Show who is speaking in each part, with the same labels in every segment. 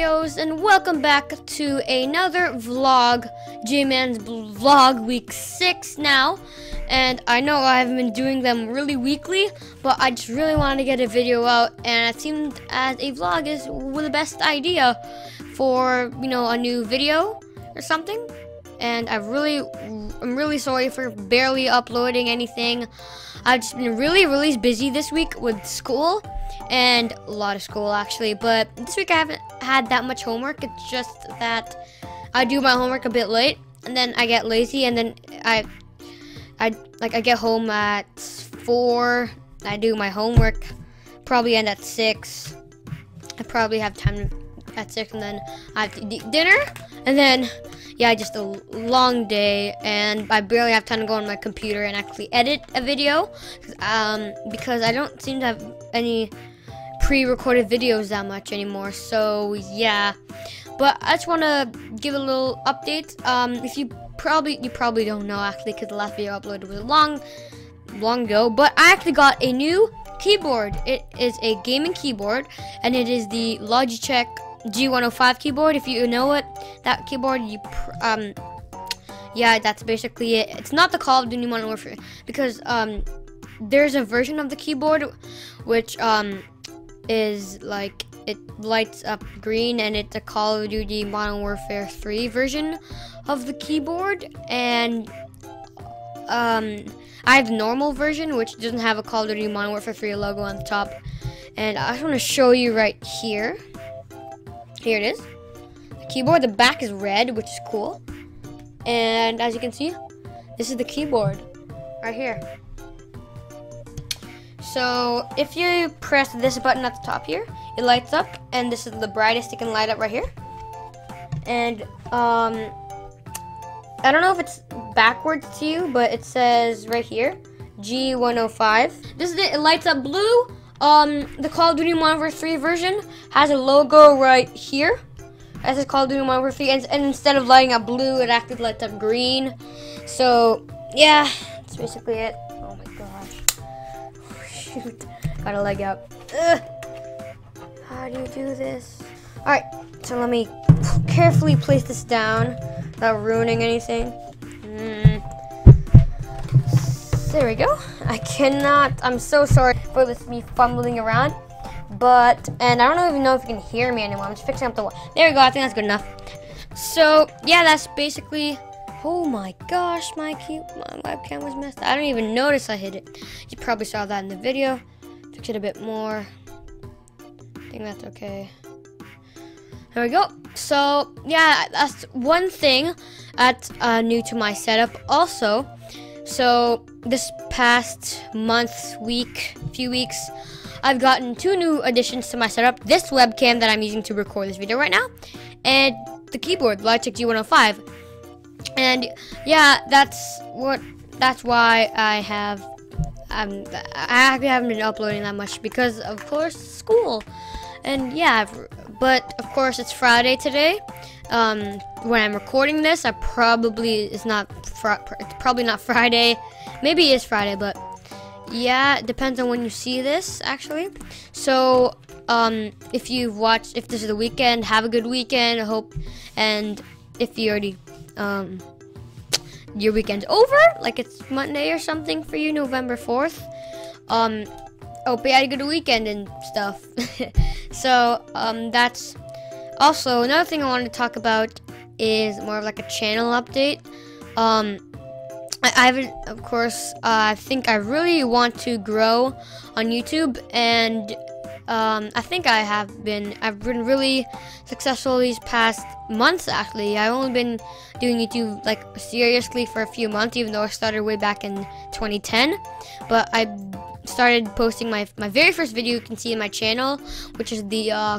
Speaker 1: Cheerios, and welcome back to another vlog, J-Man's vlog week 6 now. And I know I haven't been doing them really weekly, but I just really wanted to get a video out, and it seemed as a vlog is the best idea for, you know, a new video or something. And I really, I'm really sorry for barely uploading anything. I've just been really, really busy this week with school and a lot of school actually. But this week I haven't had that much homework. It's just that I do my homework a bit late, and then I get lazy, and then I, I like I get home at four. I do my homework, probably end at six. I probably have time at six, and then I have to eat dinner, and then yeah, just a long day, and I barely have time to go on my computer and actually edit a video, um, because I don't seem to have any pre-recorded videos that much anymore. So yeah, but I just want to give a little update. Um, if you probably you probably don't know actually, because the last video I uploaded was a long, long ago. But I actually got a new keyboard. It is a gaming keyboard, and it is the Logitech G105 keyboard. If you know it, that keyboard, you um, yeah, that's basically it. It's not the Call of Duty Modern Warfare because um, there's a version of the keyboard which um is like it lights up green and it's a Call of Duty Modern Warfare 3 version of the keyboard and um, I have the normal version which doesn't have a Call of Duty Modern Warfare 3 logo on the top and I just want to show you right here here it is the keyboard the back is red which is cool and as you can see this is the keyboard right here so if you press this button at the top here, it lights up, and this is the brightest it can light up right here. And um, I don't know if it's backwards to you, but it says right here, G105. This is it. It lights up blue. Um, the Call of Duty Modern Warfare 3 version has a logo right here. It says Call of Duty Modern Warfare 3, and, and instead of lighting up blue, it actually lights up green. So yeah, that's basically it. Oh my gosh. Shoot, got a leg out. Ugh. How do you do this? All right, so let me carefully place this down without ruining anything. Mm. There we go. I cannot, I'm so sorry for this me fumbling around. But, and I don't even know if you can hear me anymore. I'm just fixing up the wall. There we go, I think that's good enough. So, yeah, that's basically Oh my gosh, my, key, my webcam was messed up. I didn't even notice I hit it. You probably saw that in the video. Fix it a bit more. I think that's okay. There we go. So, yeah, that's one thing that's uh, new to my setup. Also, so this past month, week, few weeks, I've gotten two new additions to my setup. This webcam that I'm using to record this video right now, and the keyboard, Logitech G105 and yeah, that's what that's why I have um I actually haven't been uploading that much because of course school, and yeah, but of course it's Friday today. Um, when I'm recording this, I probably it's not it's probably not Friday, maybe it is Friday, but yeah, it depends on when you see this actually. So um, if you've watched, if this is the weekend, have a good weekend. I hope, and if you already um, your weekend's over, like it's Monday or something for you, November 4th. Um, hope you had a good weekend and stuff. so, um, that's also another thing I wanted to talk about is more of like a channel update. Um, I, I haven't, of course, uh, I think I really want to grow on YouTube and um, I think I have been. I've been really successful these past months. Actually, I've only been doing YouTube like seriously for a few months, even though I started way back in 2010. But I started posting my my very first video you can see in my channel, which is the uh,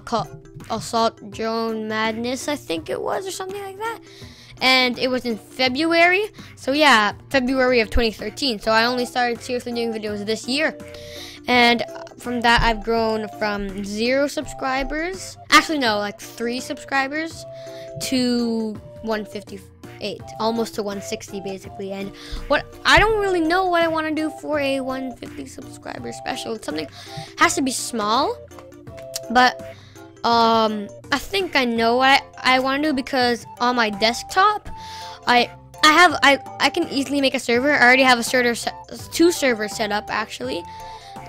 Speaker 1: Assault Drone Madness, I think it was, or something like that. And it was in February, so yeah, February of 2013. So I only started seriously doing videos this year. And from that, I've grown from zero subscribers, actually, no, like three subscribers, to 158, almost to 160 basically. And what I don't really know what I want to do for a 150 subscriber special. It's something has to be small, but Um, I think I know what I, I want to do because on my desktop, I I have I I can easily make a server. I already have a server two servers set up actually.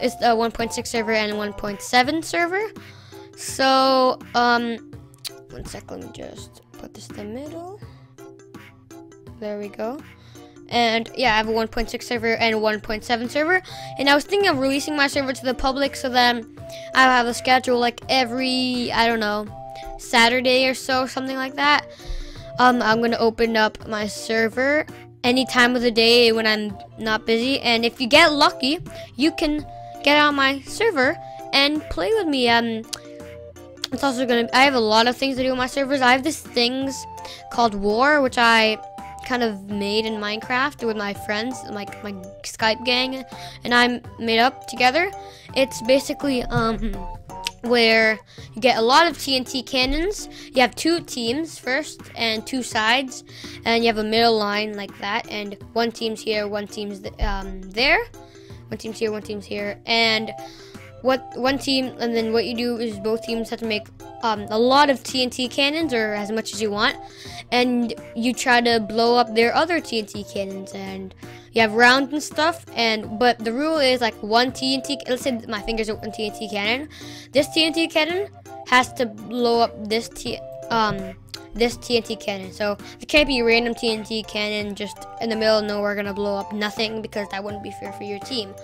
Speaker 1: It's the 1.6 server and 1.7 server. So um, one sec. Let me just put this in the middle. There we go. And yeah, I have a 1.6 server and a 1.7 server. And I was thinking of releasing my server to the public so then I have a schedule like every, I don't know, Saturday or so, something like that. Um, I'm going to open up my server any time of the day when I'm not busy. And if you get lucky, you can get on my server and play with me. Um, it's also gonna. I have a lot of things to do on my servers. I have these things called War, which I kind of made in Minecraft with my friends, like my Skype gang, and I made up together. It's basically um where you get a lot of TNT cannons. You have two teams first and two sides, and you have a middle line like that. And one team's here, one team's th um, there, one team's here, one team's here, and what one team and then what you do is both teams have to make um, a lot of TNT cannons or as much as you want and you try to blow up their other TNT cannons and you have rounds and stuff and but the rule is like one TNT let's say my fingers are one TNT cannon. This TNT cannon has to blow up this T um this TNT cannon. So it can't be a random TNT cannon just in the middle of nowhere gonna blow up nothing because that wouldn't be fair for your team.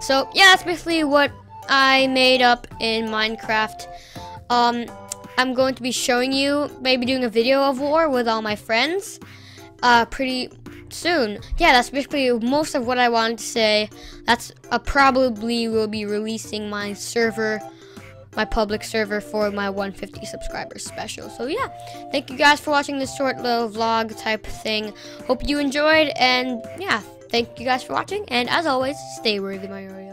Speaker 1: So yeah that's basically what I made up in Minecraft. Um, I'm going to be showing you, maybe doing a video of war with all my friends uh, pretty soon. Yeah, that's basically most of what I wanted to say. That's uh, probably will be releasing my server, my public server for my 150 subscribers special. So yeah, thank you guys for watching this short little vlog type thing. Hope you enjoyed, and yeah, thank you guys for watching. And as always, stay worthy, my Oreo.